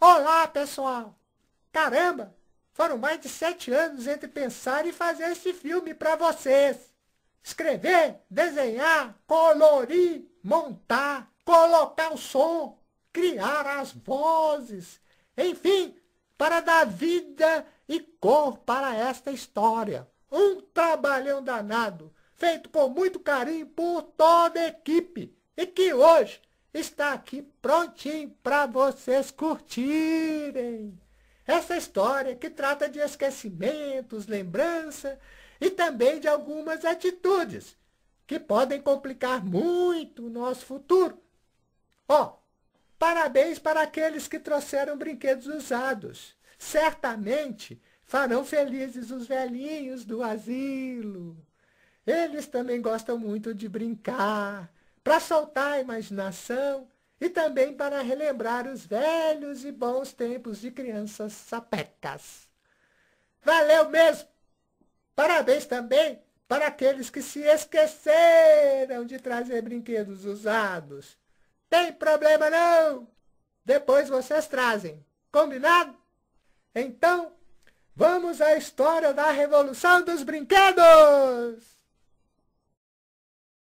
Olá, pessoal! Caramba! Foram mais de sete anos entre pensar e fazer este filme para vocês. Escrever, desenhar, colorir, montar, colocar o som, criar as vozes, enfim, para dar vida e cor para esta história. Um trabalhão danado, feito com muito carinho por toda a equipe, e que hoje está aqui prontinho para vocês curtirem. Essa história que trata de esquecimentos, lembrança e também de algumas atitudes que podem complicar muito o nosso futuro. Ó, oh, parabéns para aqueles que trouxeram brinquedos usados. Certamente farão felizes os velhinhos do asilo. Eles também gostam muito de brincar, para soltar a imaginação e também para relembrar os velhos e bons tempos de crianças sapecas. Valeu mesmo! Parabéns também para aqueles que se esqueceram de trazer brinquedos usados. Tem problema não! Depois vocês trazem. Combinado? Então, vamos à história da Revolução dos Brinquedos!